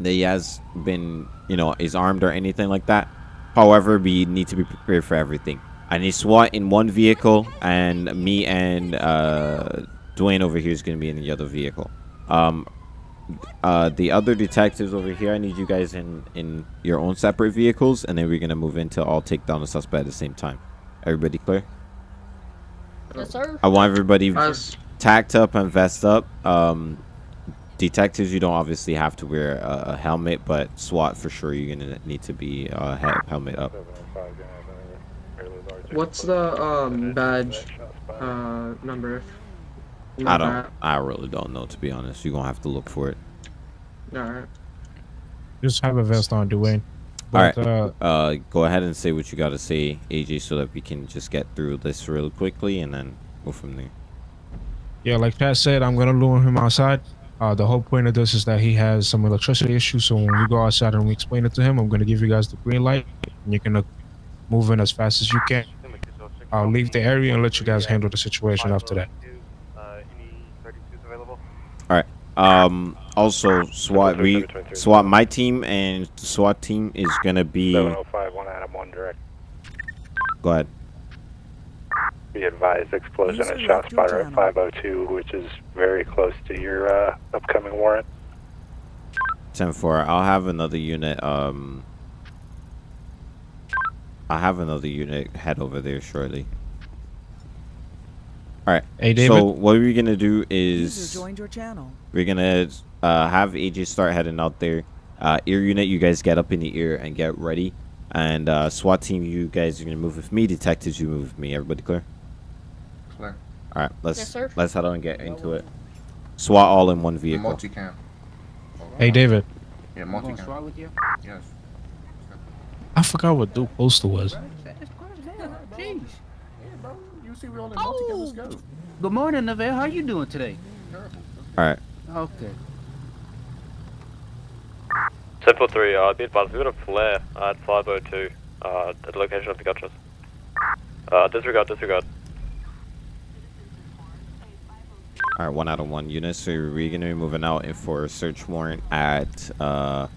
Speaker 1: that he has been you know is armed or anything like that. However, we need to be prepared for everything. I need SWAT in one vehicle, and me and uh, Dwayne over here is going to be in the other vehicle. Um, uh, the other detectives over here, I need you guys in in your own separate vehicles, and then we're going to move into all take down the suspect at the same time. Everybody clear?
Speaker 9: Yes, sir.
Speaker 1: I want everybody
Speaker 7: Yes.
Speaker 1: tacked up and vest up. Um, detectives, you don't obviously have to wear a, a helmet, but SWAT for sure, you're gonna need to be uh, he- helmet up.
Speaker 7: What's the um badge uh number?
Speaker 1: I don't. I really don't know to be honest. You're gonna have to look for it.
Speaker 7: Alright.
Speaker 6: Just have a vest on, Dwayne.
Speaker 1: All right.
Speaker 6: Uh,
Speaker 1: Uh, go ahead and say what you got to say, AJ, so that we can just get through this real quickly and then go from there.
Speaker 6: Yeah, like Pat said, I'm gonna lure him outside. Uh, the whole point of this is that he has some electricity issues. So when we go outside and we explain it to him, I'm gonna give you guys the green light, and you're gonna move in as fast as you can. I'll leave the area and let you guys handle the situation after that.
Speaker 1: All right. Um. Also, SWAT. We SWAT. My team and SWAT team is gonna be.
Speaker 3: 705, 1 Adam 1 direct.
Speaker 1: Go ahead.
Speaker 3: Be advised, explosion
Speaker 14: User
Speaker 3: and shots
Speaker 14: left
Speaker 3: at 502, which is very close to your uh, upcoming warrant.
Speaker 1: 10-4. I'll have another unit. Um. I have another unit head over there shortly. All right.
Speaker 6: Hey,
Speaker 1: So what we're gonna do is
Speaker 14: joined your channel.
Speaker 1: We're gonna uh, have AJ start heading out there. Uh, ear unit, you guys get up in the ear and get ready. And uh, SWAT team, you guys are gonna move with me. Detectives, you move with me. Everybody clear?
Speaker 5: Clear.
Speaker 1: All right, let's
Speaker 9: Yes, sir.
Speaker 1: let's head on and get into it. SWAT all in one vehicle.
Speaker 5: Multicam.
Speaker 6: Hey, David.
Speaker 5: Yeah, multicam.
Speaker 7: with you?
Speaker 5: Yes.
Speaker 6: I forgot what Duke Postal was.
Speaker 7: Jeez.
Speaker 5: You see, we all in multicam. Let's go.
Speaker 7: Good morning, Neville. How you doing today?
Speaker 1: All right.
Speaker 7: Okay.
Speaker 3: Temple 3, uh, be advised, we got a flare at 502 uh, at the location of the gunshots. Uh, disregard, disregard.
Speaker 1: All right, one out of one units. So we're gonna be moving out in for a search warrant at uh,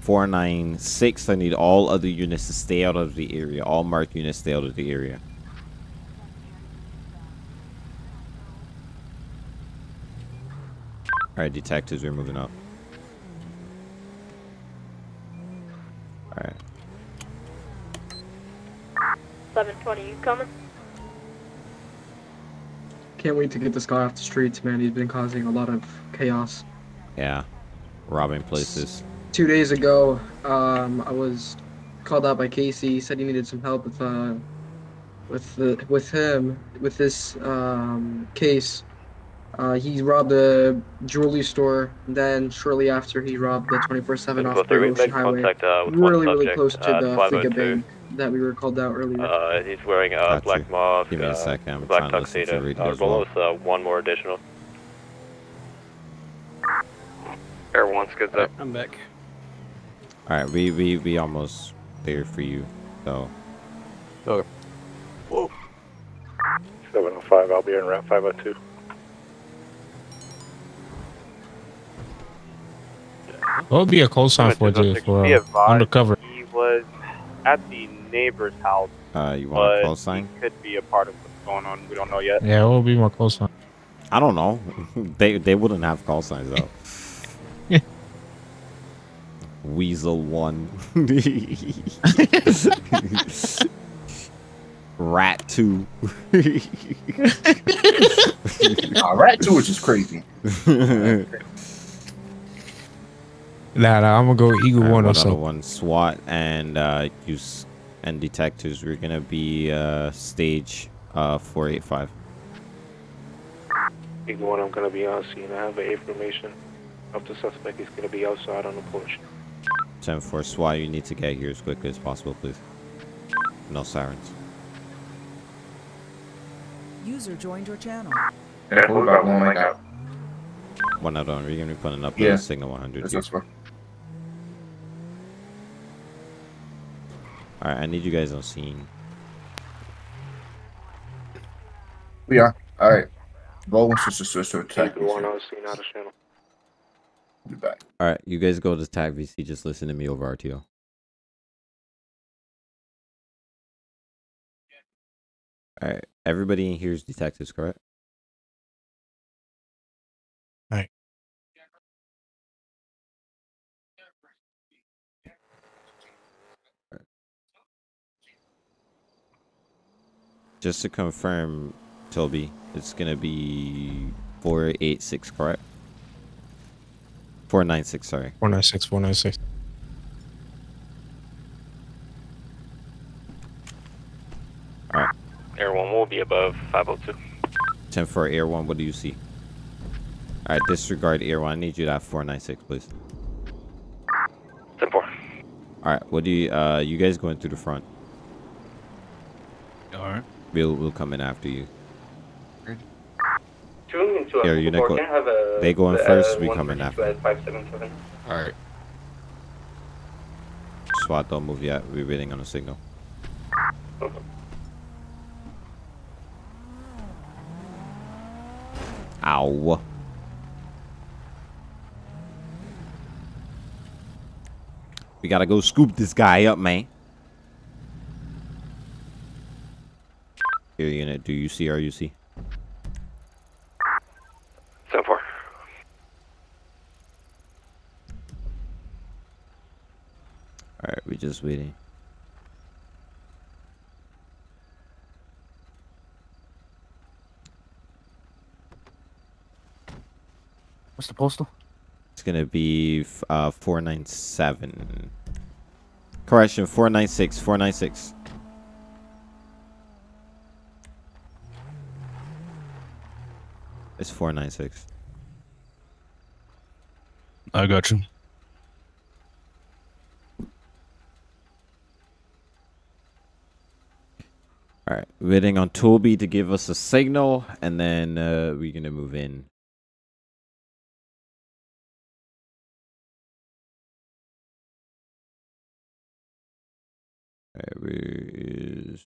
Speaker 1: 496. I need all other units to stay out of the area. All marked units stay out of the area. All right, detectives, we're moving up. All right.
Speaker 9: 720, you coming?
Speaker 7: Can't wait to get this guy off the streets, man. He's been causing a lot of chaos.
Speaker 1: Yeah, robbing places.
Speaker 7: Two days ago, um, I was called out by Casey. He said he needed some help with uh, with the with him with this um, case. Uh, he robbed a jewelry store. Then shortly after, he robbed the 24/7 off
Speaker 3: Temple 3, we
Speaker 7: the Ocean Highway,
Speaker 3: contact uh, with one
Speaker 7: really, really close to
Speaker 3: at
Speaker 7: the Figure
Speaker 3: 502.
Speaker 7: Bank that we were called out earlier.
Speaker 3: Uh, he's wearing a
Speaker 1: Gotcha.
Speaker 3: black mask,
Speaker 1: Give me a
Speaker 3: uh,
Speaker 1: second, I'm
Speaker 3: black
Speaker 1: trying to listen
Speaker 3: tuxedo.
Speaker 1: radio
Speaker 3: Uh,
Speaker 1: as
Speaker 3: roll
Speaker 1: well.
Speaker 3: with uh, one more additional. Air one's good though.
Speaker 8: I'm back.
Speaker 1: All right, we we we almost there for you. So
Speaker 3: Okay. Whoa.
Speaker 14: 705, I'll be in route 502.
Speaker 6: What would be a call sign for the for
Speaker 14: Be
Speaker 6: uh, undercover?
Speaker 14: He was at the neighbor's house,
Speaker 1: uh, you want a call sign?
Speaker 14: could be a part of what's going on. We don't know yet.
Speaker 6: Yeah, what would be my call sign?
Speaker 1: I don't know. (laughs) they they wouldn't have call signs though. (laughs) Weasel one. (laughs) Rat two.
Speaker 5: Nah, Rat 2 is just crazy.
Speaker 6: Nah, nah, I'm gonna go Eagle
Speaker 1: All right,
Speaker 6: One or
Speaker 1: one out
Speaker 6: something.
Speaker 1: one SWAT and uh, use and detectives. We're gonna be uh, stage uh, four eight five.
Speaker 14: Eagle one, I'm gonna be on scene. I have information of the suspect. He's gonna be outside on the porch.
Speaker 1: Ten four SWAT. You need to get here as quickly as possible, please. No sirens.
Speaker 15: User joined your channel.
Speaker 5: Yeah, what about one like that?
Speaker 1: One out on. We're gonna be putting up
Speaker 5: Yeah.
Speaker 1: a signal 100.
Speaker 5: That's this one.
Speaker 1: All right, I need you guys on scene.
Speaker 5: We are. Alright. Rolling sister sister attack.
Speaker 14: Eagle one on scene out of channel.
Speaker 5: Be back.
Speaker 1: All right, you guys go to tag VC. Just listen to me over RTO. All right, everybody in here is detectives, correct? Just to confirm, Toby, it's gonna be four eight six, correct? Four nine six, sorry.
Speaker 6: Four nine six, four nine six.
Speaker 1: All right,
Speaker 3: Air one will be above 502.
Speaker 1: ten four air one. What do you see? All right, disregard air one. I need you to have four nine six, please.
Speaker 3: 10 4.
Speaker 1: All right, what do you? Uh, you guys going through the front?
Speaker 10: All right.
Speaker 1: We'll we'll come in after you.
Speaker 2: Two into
Speaker 1: Here, you
Speaker 2: four,
Speaker 1: go-
Speaker 2: can I have a,
Speaker 1: they go in
Speaker 2: uh,
Speaker 1: first, we come in
Speaker 2: 132
Speaker 1: after.
Speaker 2: at 577.
Speaker 1: All right. SWAT, don't move yet. We're waiting on a signal. Ow. We gotta go scoop this guy up, man. Here, unit. Do you see RUC?
Speaker 3: 10 4.
Speaker 1: Alright, we just waiting.
Speaker 8: What's the postal?
Speaker 1: It's gonna be uh 497. Correction, 496, 496. It's 496.
Speaker 10: I got you.
Speaker 1: All right, waiting on Toby to give us a signal, and then uh, we're gonna move in. Right, where is?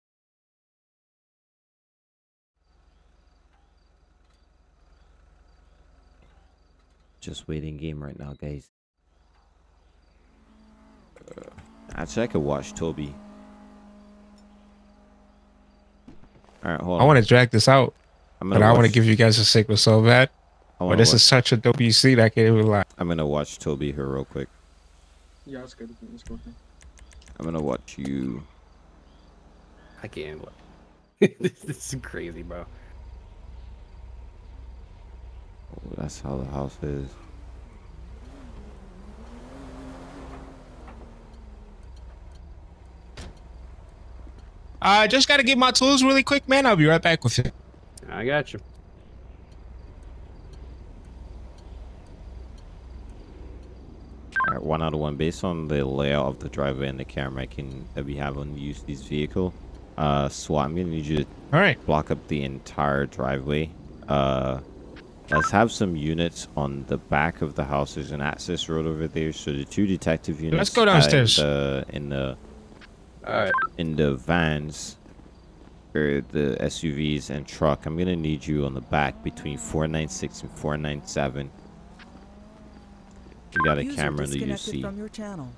Speaker 1: Just waiting game right now, guys. Actually, I could watch Toby. All right, hold on.
Speaker 6: I want to drag this out,
Speaker 1: I'm
Speaker 6: but
Speaker 1: gonna
Speaker 6: I want to give you guys a signal so bad. But this
Speaker 1: watch-
Speaker 6: is such a dope UC that I can't even lie.
Speaker 1: I'm gonna watch Toby here real quick.
Speaker 7: Yeah, that's good. Let's go.
Speaker 1: I'm gonna watch you.
Speaker 8: I can't. (laughs) this is crazy, bro.
Speaker 1: Oh, that's how the house is.
Speaker 6: I just gotta get my tools really quick, man. I'll be right back with you.
Speaker 8: I got you.
Speaker 1: All right, one out of one. Based on the layout of the driveway and the camera I can that we have on use this vehicle, uh, SWAT, I'm gonna need you to
Speaker 6: All right.
Speaker 1: block up the entire driveway. Uh, let's have some units on the back of the house. There's an access road over there, so the two detective units.
Speaker 6: Let's go downstairs.
Speaker 1: Uh, in the
Speaker 8: All right.
Speaker 1: in the vans or the SUVs and truck. I'm gonna need you on the back between 496 and 497. We got a
Speaker 15: User
Speaker 1: camera that you
Speaker 15: see.
Speaker 1: UC.
Speaker 15: from your channel.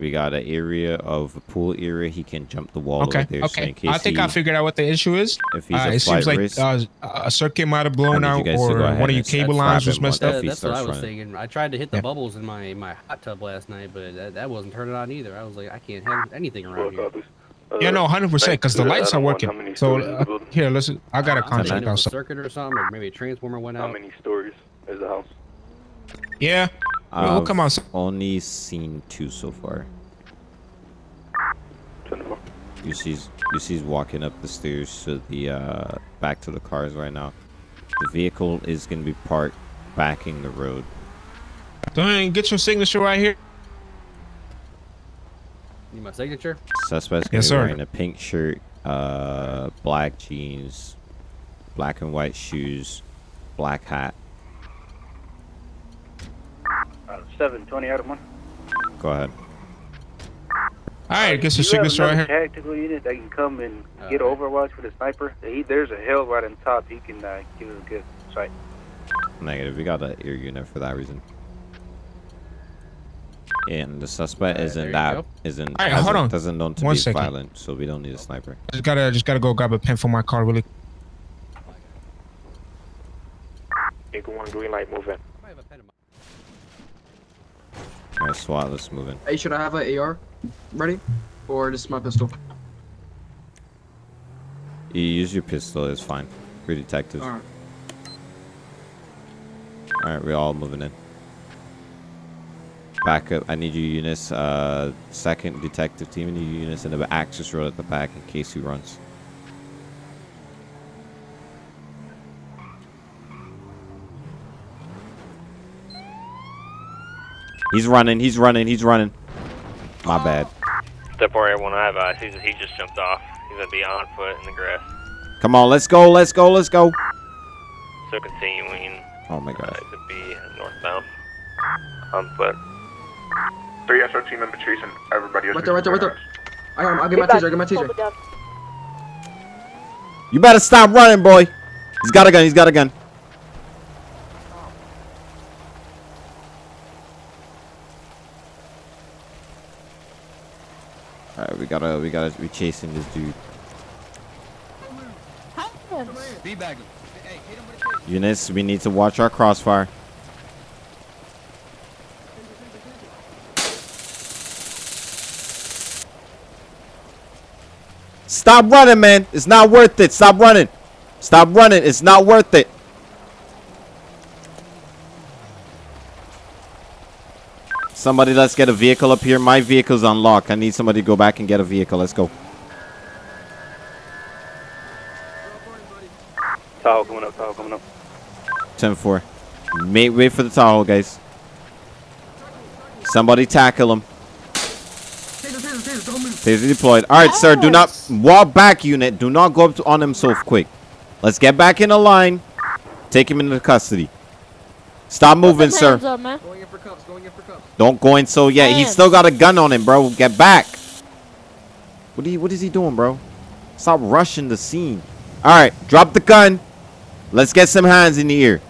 Speaker 1: We got an area of a pool area. He can jump the wall
Speaker 6: Okay,
Speaker 1: over there. so
Speaker 6: okay.
Speaker 1: in case
Speaker 6: I think
Speaker 1: he,
Speaker 6: I figured out what the issue is.
Speaker 1: If he's
Speaker 6: uh,
Speaker 1: a
Speaker 6: it seems like
Speaker 1: risk,
Speaker 6: uh, a circuit might have blown
Speaker 1: I need you
Speaker 6: out, or one of your cable lines was messed up.
Speaker 1: if he
Speaker 8: that's what I was
Speaker 1: running.
Speaker 8: thinking. I tried to hit the
Speaker 6: Yeah.
Speaker 8: bubbles in my my hot tub last night, but that, that wasn't turning on either. I was like, I can't have anything around here.
Speaker 6: Yeah, no, hundred percent, because the lights are working. So
Speaker 14: stories is the
Speaker 6: uh, here, listen, I got a
Speaker 8: I'm thinking
Speaker 6: contract
Speaker 8: it was a
Speaker 6: outside.
Speaker 8: circuit or something, or maybe a transformer went out.
Speaker 14: How
Speaker 8: out.
Speaker 14: many stories is the house?
Speaker 6: Yeah, we'll
Speaker 1: I've
Speaker 6: come on.
Speaker 1: only seen two so far. You see, you see's walking up the stairs to the uh, back to the cars right now. The vehicle is gonna be parked backing the road.
Speaker 6: Go ahead and get your signature right here.
Speaker 8: Need my signature?
Speaker 1: Suspect's gonna
Speaker 6: Yes,
Speaker 1: be
Speaker 6: sir.
Speaker 1: wearing a pink shirt, uh, black jeans, black and white shoes, black hat.
Speaker 16: Seven twenty out of one.
Speaker 1: Go ahead.
Speaker 6: All right, get your
Speaker 16: Do you have
Speaker 6: signature right here.
Speaker 16: Tactical unit that can come and get Overwatch for the sniper. He, there's a hill right on top. He can uh, give it a good sight.
Speaker 1: Negative. We got an air unit for that reason. And the suspect
Speaker 6: there
Speaker 1: isn't
Speaker 6: you
Speaker 1: that
Speaker 6: go.
Speaker 1: isn't
Speaker 6: All right, hold
Speaker 1: hasn't-
Speaker 6: on.
Speaker 1: doesn't known to
Speaker 6: One
Speaker 1: be
Speaker 6: second.
Speaker 1: violent, so we don't need a sniper.
Speaker 6: Just gotta, just gotta go grab a pen for my car really.
Speaker 14: Eagle one green light, move in.
Speaker 1: All right, SWAT, let's move in.
Speaker 7: Hey, should I have an AR ready, or just my pistol?
Speaker 1: You use your pistol, it's fine. We're detectives.
Speaker 7: All right.
Speaker 1: All right, we're all moving in. Back up. I need you units. Uh, second detective team. I need you units in the access road at the back in case he runs. He's running. He's running. He's running. My bad.
Speaker 3: Step four, everyone I have eyes. He's, he just jumped off. He's gonna be on foot in the grass.
Speaker 1: Come on, let's go. Let's go. Let's go.
Speaker 3: So continuing
Speaker 1: Oh my gosh.
Speaker 3: to be northbound on foot.
Speaker 5: Three SRT member chasing everybody else.
Speaker 7: Right there, right there, right there. I got him. I'll get my taser. I'll get my taser.
Speaker 1: You better stop running, boy. He's got a gun. He's got a gun. Gotta, we gotta be chasing this dude. Eunice, we need to watch our crossfire. Stop running, man. It's not worth it. Stop running. Stop running. It's not worth it. Somebody, let's get a vehicle up here. My vehicle's unlocked. I need somebody to go back and get a vehicle. Let's go.
Speaker 16: Tahoe coming up. Tahoe coming up.
Speaker 1: 10 4. Wait, wait for the Tahoe, guys. Somebody tackle him.
Speaker 7: Taser
Speaker 1: deployed. All right, sir. Do not walk back, unit. Do not go up to, on him so quick. Let's get back in the line. Take him into custody. Stop moving, sir.
Speaker 7: Going in for cuffs, going in for cuffs.
Speaker 1: Don't go in so yet. He's still got a gun on him, bro. Get back. What are you, What is he doing, bro? Stop rushing the scene. All right, drop the gun. Let's get some hands in the ear.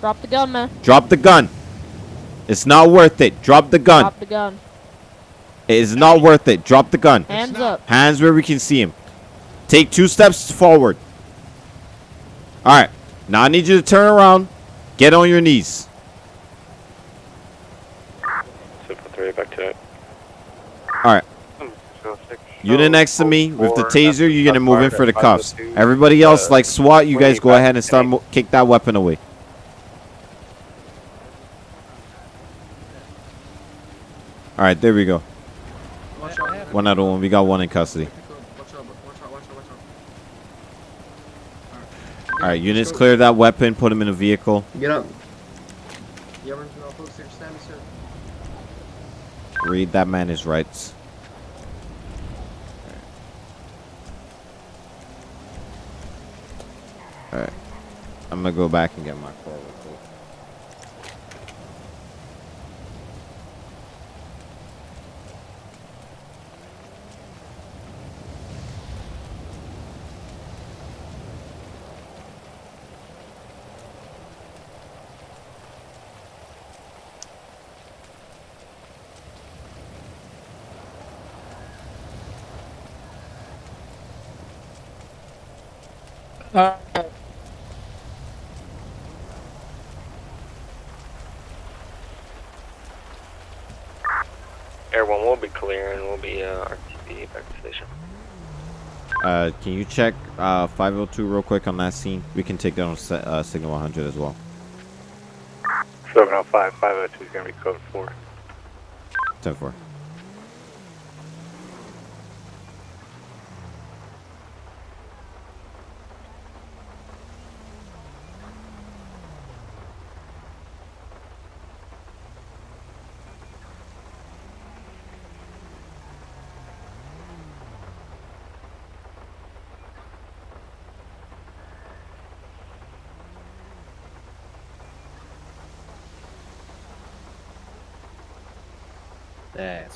Speaker 9: Drop the gun, man.
Speaker 1: Drop the gun. It's not worth it. Drop the gun.
Speaker 9: Drop the gun.
Speaker 1: It is not worth it. Drop the gun.
Speaker 9: Hands up.
Speaker 1: Hands where we can see him. Take two steps forward. All right. Now I need you to turn around. Get on your knees.
Speaker 3: Three, back to it.
Speaker 1: All right. Unit next to me with the taser. You're gonna move in for the cuffs. Everybody uh, else, like SWAT, you guys go ahead and start mo- kick that weapon away. All right, there we go. One out of one. We got one in custody. All right, units clear that weapon. Put him in a vehicle.
Speaker 7: Get up. Yeah, we're gonna folks here. Stand, sir.
Speaker 1: Read that man his rights. Alright. I'm gonna go back and get my car real quick.
Speaker 3: Air one will be clear and We'll be uh, RTB back to station.
Speaker 1: Uh, can you check uh 502 real quick on that scene? We can take that on uh, signal 100 as well.
Speaker 14: 705, 502 is going to be code 4.
Speaker 1: 10 4.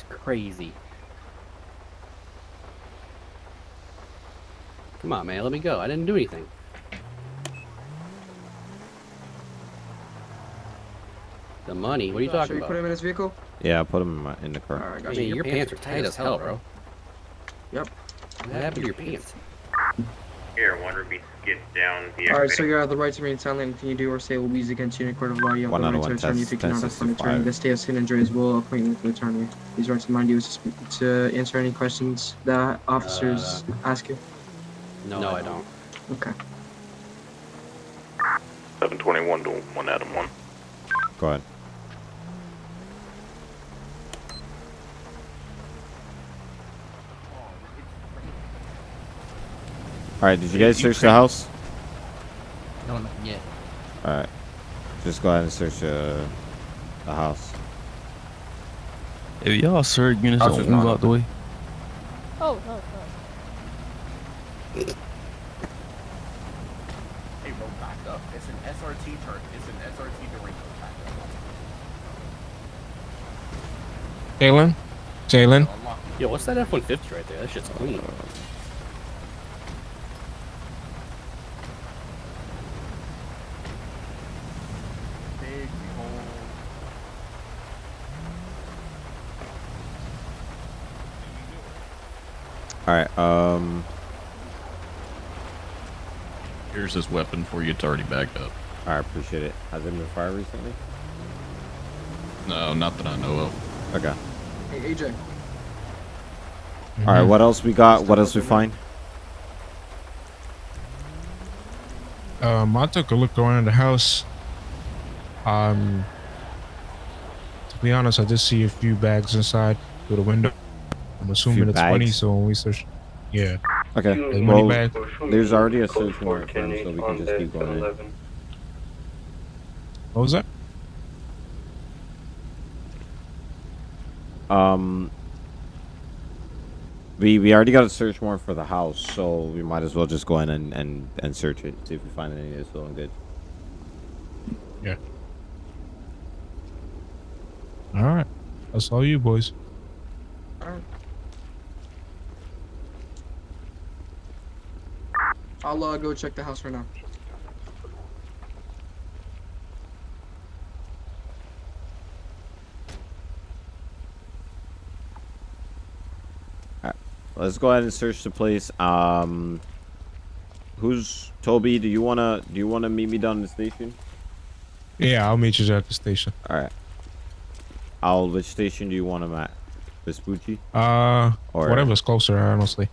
Speaker 8: That's crazy. Come on, man. Let me go. I didn't do anything. The money? What are you talking
Speaker 7: Should we
Speaker 8: about?
Speaker 7: put him in his vehicle?
Speaker 1: Yeah, I'll put him in, my, in the car.
Speaker 7: Alright,
Speaker 8: I
Speaker 7: gotcha.
Speaker 8: mean, your pants are tight as hell, bro.
Speaker 7: Yep.
Speaker 8: What happened to your pants?
Speaker 17: Here, one Ruby, get down the
Speaker 7: Alright, so you have the right to remain silent. Anything you do or say will be used against you in a court of law. You have
Speaker 1: One
Speaker 7: the right
Speaker 1: of
Speaker 7: to
Speaker 1: one
Speaker 7: attorney
Speaker 1: test,
Speaker 7: if you cannot afford an
Speaker 1: 1065.
Speaker 7: attorney. The state of San Andreas will appoint you with an attorney. These rights remind you to, to answer any questions that officers uh, ask you.
Speaker 8: No, I don't.
Speaker 7: Okay.
Speaker 17: 721 to 1 Adam 1.
Speaker 1: Go ahead. Alright, did you guys search the house?
Speaker 12: No, not yet.
Speaker 1: Alright. Just go ahead and search uh, the house.
Speaker 10: If y'all surge units
Speaker 1: House
Speaker 10: don't
Speaker 1: is
Speaker 10: move out the way.
Speaker 9: Oh, no, no.
Speaker 18: Hey, bro, back up. It's an SRT turn. It's an SRT during back up.
Speaker 6: Jalen? Jalen?
Speaker 8: Yo, what's that F-150 right there? That shit's clean.
Speaker 1: Alright, um.
Speaker 4: Here's this weapon for you. It's already backed up.
Speaker 1: I appreciate it. Has it been fired recently?
Speaker 4: No, not that I know of.
Speaker 1: Okay.
Speaker 7: Hey, AJ.
Speaker 1: Alright, what else we got? What else we find?
Speaker 6: Um, I took a look around the house. Um, to be honest, I did see a few bags inside through the window. I'm assuming
Speaker 1: Few
Speaker 6: it's money,
Speaker 1: bags?
Speaker 6: so when we search, yeah.
Speaker 1: Okay.
Speaker 6: There's
Speaker 1: Well,
Speaker 6: bags.
Speaker 1: there's already a search warrant for him, so we can just keep going. in.
Speaker 6: What was that?
Speaker 1: Um, we we already got a search warrant for the house, so we might as well just go in and and, and search it, see if we find anything that's feeling good.
Speaker 6: Yeah. All right. That's all you boys.
Speaker 7: I'll uh, go check the house right now.
Speaker 1: Let's go ahead and search the place. Um, who's Toby? Do you wanna do you wanna meet me down the station?
Speaker 6: Yeah, I'll meet you at the station.
Speaker 1: All right. I'll. Which station do you want him at? Vespucci?
Speaker 6: Uh,
Speaker 1: Or-
Speaker 6: whatever's closer, honestly.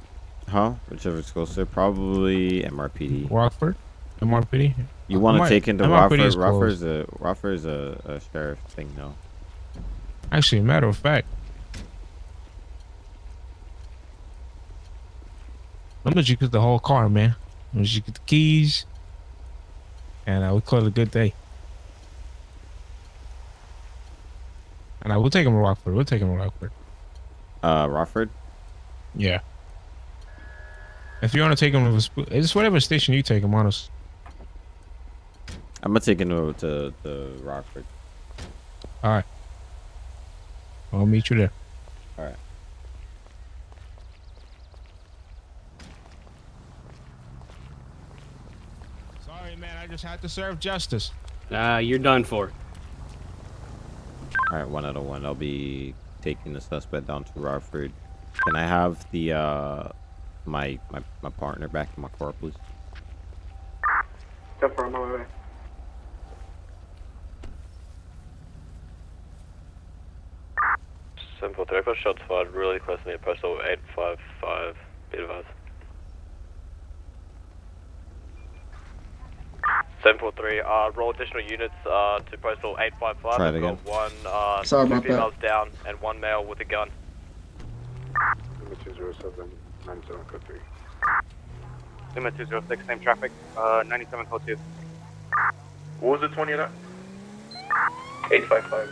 Speaker 1: Huh? Whichever Whichever's closer. Probably MRPD.
Speaker 6: Rockford, MRPD.
Speaker 1: You want to take into
Speaker 6: MRPD
Speaker 1: Rockford?
Speaker 6: is.
Speaker 1: Rockford's a Rockford's a, a sheriff thing, no.
Speaker 6: Actually, matter of fact, let me you get the whole car, man. Let me you get the keys, and uh, we call it a good day. And I will take him to Rockford. We'll take him to Rockford.
Speaker 1: Uh, Rockford.
Speaker 6: Yeah. If you want to take him to, Vespu- it's whatever station you take him, honest.
Speaker 1: I'm gonna take him to to, to Rockford.
Speaker 6: All right. I'll meet you there.
Speaker 1: All right.
Speaker 6: Sorry, man. I just had to serve justice.
Speaker 19: Ah, you're done for.
Speaker 1: All right, one out of one. I'll be taking the suspect down to Rockford. Can I have the uh my my my partner back in my car, please?
Speaker 2: Step for a moment.
Speaker 3: Simple three, push shots fired really close to me, postal 855, be advised. Simple three, uh, roll additional units, uh, to postal 855.
Speaker 1: Try it
Speaker 3: We've got
Speaker 1: again.
Speaker 3: One, uh,
Speaker 7: Sorry
Speaker 3: two
Speaker 7: about that.
Speaker 3: females down and one male with a gun.
Speaker 14: Number 207, 97 code 3.
Speaker 3: Limit 206, same traffic, uh, 97 code 2.
Speaker 14: What was the 20 of that?
Speaker 2: 855.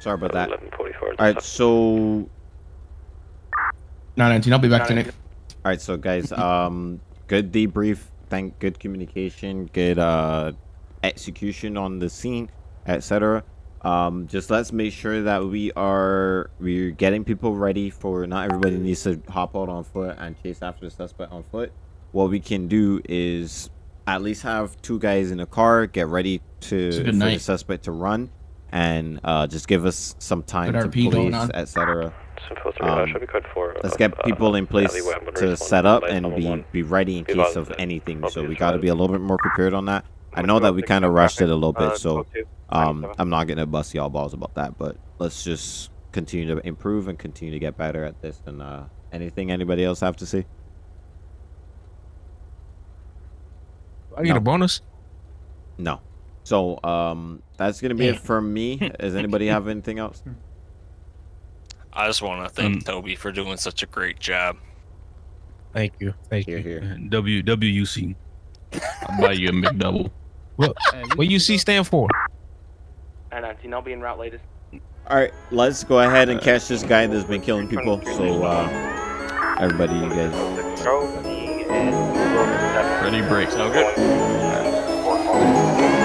Speaker 1: Sorry about that.
Speaker 3: 1144.
Speaker 1: All right, so
Speaker 12: 919, I'll be back tonight.
Speaker 1: All right, so guys, (laughs) um, good debrief. Thank good communication, good uh execution on the scene, etc. Um, just let's make sure that we are we're getting people ready for. Not everybody needs to hop out on foot and chase after the suspect on foot. What we can do is at least have two guys in a car, get ready to for
Speaker 12: good
Speaker 1: the suspect to run, and uh, just give us some time
Speaker 12: Good
Speaker 1: to
Speaker 12: RP
Speaker 1: police, etc.
Speaker 3: Simple three, should be code 4.
Speaker 1: Let's
Speaker 3: uh,
Speaker 1: get people in place
Speaker 3: alleyway, I'm gonna
Speaker 1: set up and be be ready in case of anything. So we got to be a little bit more prepared on that. I know that we kind of rushed it a little bit,
Speaker 3: Uh,
Speaker 1: so
Speaker 3: code two,
Speaker 1: um, I'm not gonna bust y'all balls about that. But let's just continue to improve and continue to get better at this. And uh, anything anybody else have to say?
Speaker 6: I get
Speaker 1: No.
Speaker 6: a bonus.
Speaker 1: No. So um, that's gonna be it for me. (laughs) Does anybody have anything else?
Speaker 20: I just want to thank
Speaker 10: Um,
Speaker 20: Toby for doing such a great job.
Speaker 6: Thank you. Thank
Speaker 1: Here,
Speaker 6: you.
Speaker 1: here.
Speaker 10: W WUC.
Speaker 12: I'll buy you a McDouble. (laughs)
Speaker 6: What what UC stand for?
Speaker 19: 919, I'll be en route latest.
Speaker 1: All right, let's go ahead and catch this guy that's been killing people. So uh, everybody, you guys.
Speaker 12: Ready, break.
Speaker 3: No good.